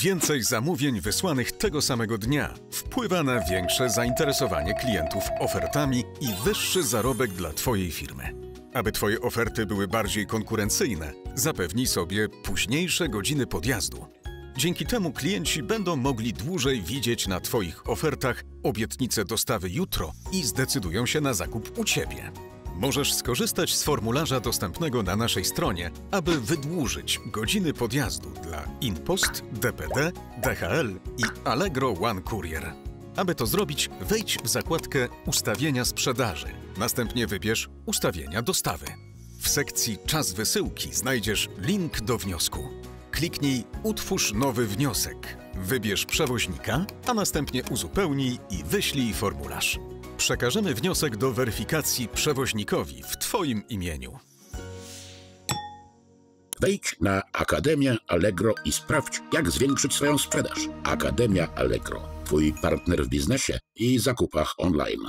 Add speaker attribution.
Speaker 1: Więcej zamówień wysłanych tego samego dnia wpływa na większe zainteresowanie klientów ofertami i wyższy zarobek dla Twojej firmy. Aby Twoje oferty były bardziej konkurencyjne, zapewnij sobie późniejsze godziny podjazdu. Dzięki temu klienci będą mogli dłużej widzieć na Twoich ofertach obietnice dostawy jutro i zdecydują się na zakup u Ciebie. Możesz skorzystać z formularza dostępnego na naszej stronie, aby wydłużyć godziny podjazdu dla InPost, DPD, DHL i Allegro One Courier. Aby to zrobić, wejdź w zakładkę Ustawienia sprzedaży. Następnie wybierz Ustawienia dostawy. W sekcji Czas wysyłki znajdziesz link do wniosku. Kliknij Utwórz nowy wniosek. Wybierz przewoźnika, a następnie uzupełnij i wyślij formularz. Przekażemy wniosek do weryfikacji przewoźnikowi w Twoim imieniu.
Speaker 2: Wejdź na Akademię Allegro i sprawdź, jak zwiększyć swoją sprzedaż. Akademia Allegro, Twój partner w biznesie i zakupach online.